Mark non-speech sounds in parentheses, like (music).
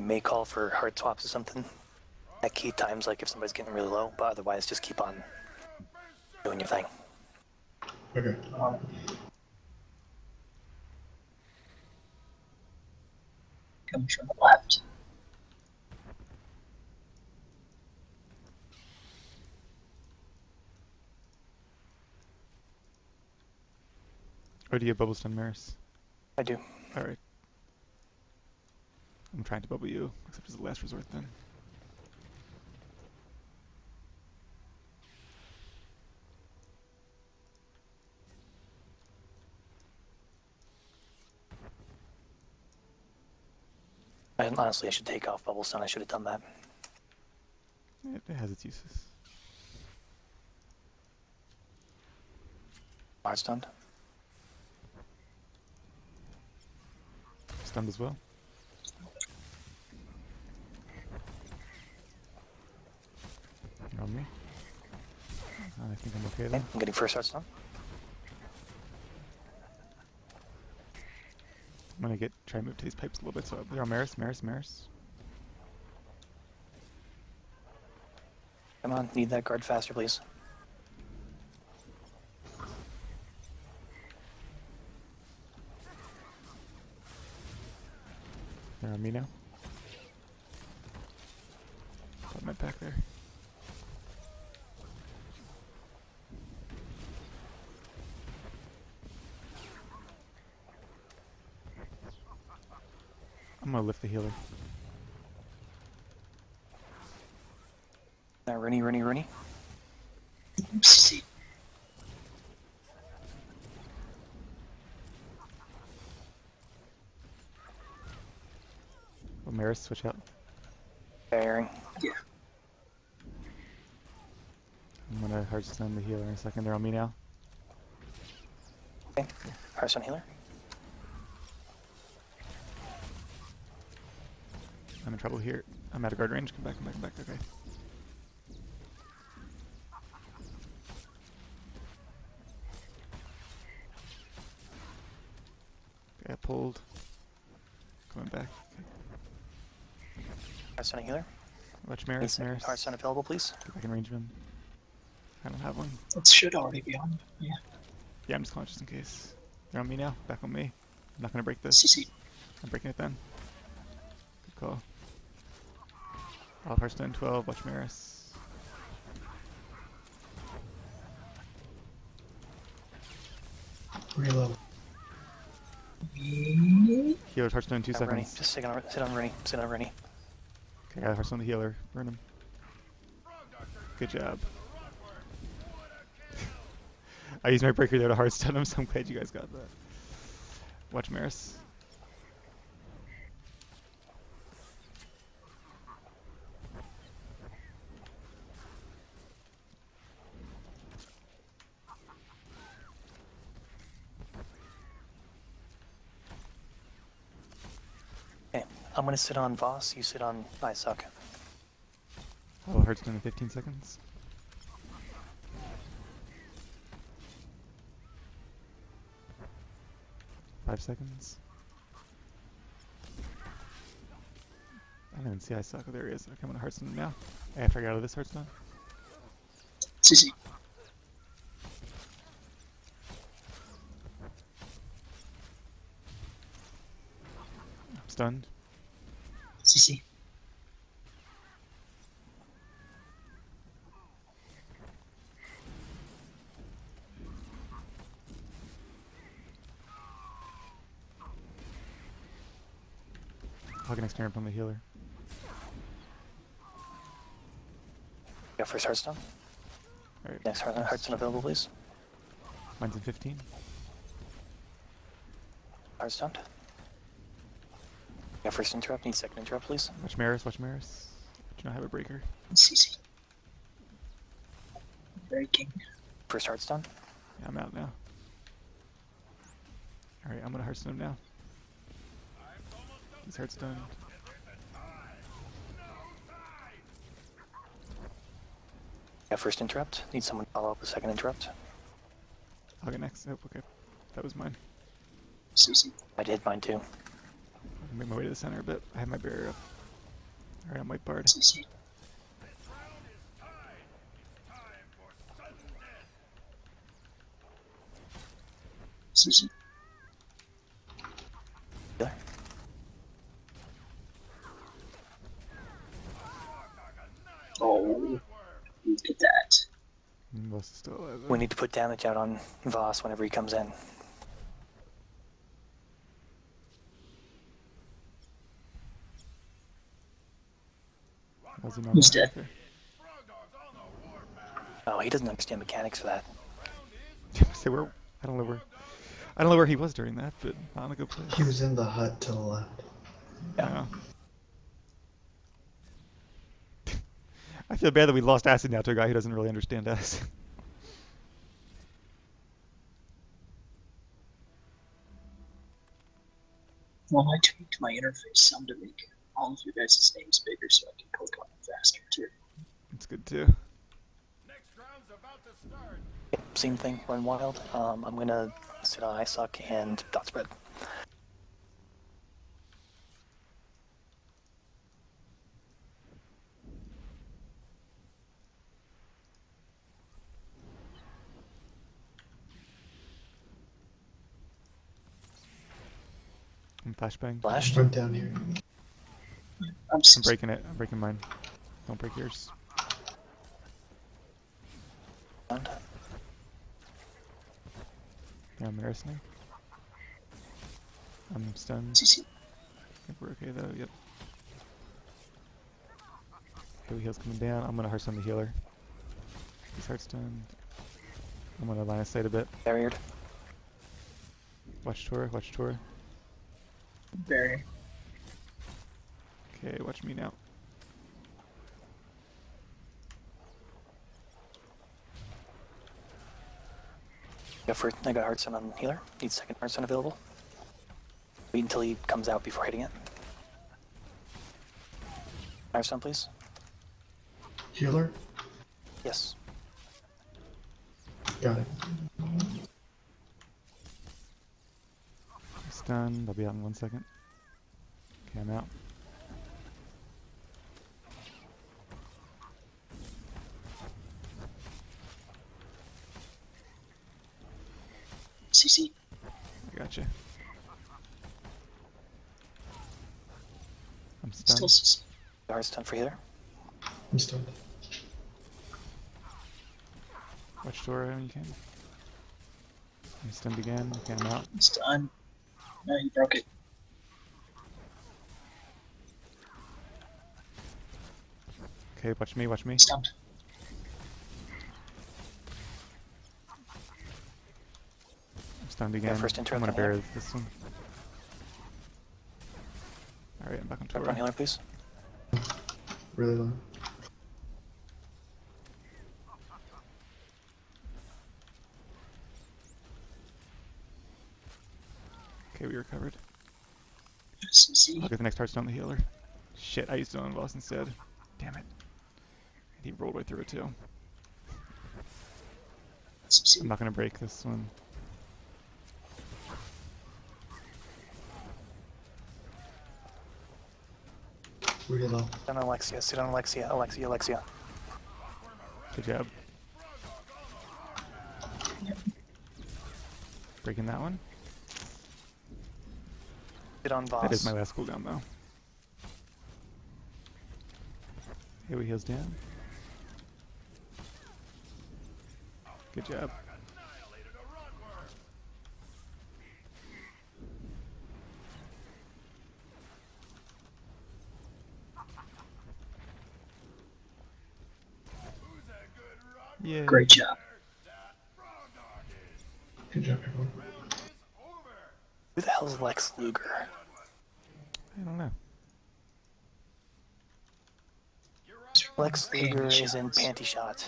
I may call for hard swaps or something at key times, like if somebody's getting really low, but otherwise just keep on doing your thing. Okay. Coming from the left. Or do you have bubble stun Merris? I do. Alright. I'm trying to bubble you, except as a last resort then. I, honestly, I should take off bubble stun. I should have done that. It, it has its uses. Hard stunned. Stunned as well. On me. I think I'm okay then. I'm getting first hard stun. I'm gonna get try and move to these pipes a little bit. So they're on Merris, Merris, Merris. Come on, need that guard faster, please. They're on me now. Put my back there. I'm gonna lift the healer. Now, Rooney, Rooney, Rooney. CC. Oh, Merris, switch out. Bearing. Yeah. I'm gonna hard stun the healer in a second. They're on me now. Okay. Hard stun healer. I'm in trouble here. I'm out of guard range. Come back, come back, come back. Okay. Okay, I pulled. Coming back. Okay. Hard stun healer. Watch Need Merris, second Merris. hard stun available, please. Get back in range of him. I don't have one. It should already be on. Yeah. Yeah, I'm just calling just in case. They're on me now. Back on me. I'm not gonna break this. CC. I'm breaking it then. Good call. I'll hard stun 12. Watch Merris. Reload. Healer's hard stun two Yeah, Rooney. seconds. Just sit on, sit on Rooney. Sit on Rooney. Okay, I got hard stun the healer. Burn him. Good job. (laughs) I used my breaker there to hard stun him, so I'm glad you guys got that. Watch Merris. Okay, I'm gonna sit on Voss. You sit on I suck. Oh, hard stun in 15 seconds. Five seconds. I don't even see I suck. There he is. Okay, I'm gonna hard stun him now. Hey, I forgot out this hard stun. CC. I'm stunned. CC. Hogging experiment on the healer. Yeah, first hard stun. Alright. Next hard, uh, hard stun available, please. Mine's in 15. Hard stunned. Yeah, first interrupt. Need second interrupt, please. Watch Merris, watch Merris. Do not have a breaker. CC. Breaking. First hard stun. Yeah, I'm out now. Alright, I'm gonna hard stun him now. He's hard stun. Yeah, first interrupt. Need someone to follow up with second interrupt. I'll get next. Oh, okay. That was mine. CC. I did mine too. I'll make my way to the center, but I have my barrier up. Alright, I'm white bard. CC. CC. Oh, look at that. Voss is still alive. We need to put damage out on Voss whenever he comes in. How's he not Who's dead? Oh, he doesn't understand mechanics for that. (laughs) so where? I don't know where. I don't know where he was during that, but not in a good place. He was in the hut to the left. Yeah. Yeah. (laughs) I feel bad that we lost acid now to a guy who doesn't really understand acid. Well, I tweaked my interface some to make all of your guys' names bigger so I can click on them faster too. It's good too. Yep, same thing, run wild. Um, I'm gonna sit on ISOC and dot spread. I'm flashbang. Flash. I'm down here. I'm I'm breaking it. I'm breaking mine. Don't break yours. Yeah, I'm Merris now. I'm stunned. CC. I think we're okay though. Yep. Heavy heal's coming down. I'm gonna hard stun the healer. He's hard stunned. I'm gonna line of sight a bit. Barriered. Watch Tor. Watch Tor. Barrier. Okay, watch me now. Got first, I got hard stun on healer. Need second hard stun available. Wait until he comes out before hitting it. hard stun, please. Healer? Yes. Got it. Stunned. I'll be out in one second. Okay, I'm out. CC. Gotcha. I'm stunned. Still stunned. CC. hard stun for healer. I'm stunned. Watch Tor when you can. I'm stunned again. Okay, I'm out. It's done. No, you broke it. Okay, watch me. Watch me. Stunned. Stunned again. first intro I'm gonna on healer. bear this one. Alright, I'm back on Back Tor. on healer, please. Really low. Okay, we recovered. CC. I'll the next hard stun the healer. Shit, I used it on Voss instead. Damn it. And he rolled right through it too. I'm not gonna break this one. Really low. Sit on Alexia. Sit on Alexia. Alexia. Alexia. Good job. Breaking that one. Sit on Voss. That is my last cooldown though. Here we heals down. Good job. Yeah. Great job. Good job, everyone. Who the hell is Lex Luger? I don't know. Lex Luger Panty is in. Panty Shot.